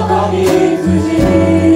の神羊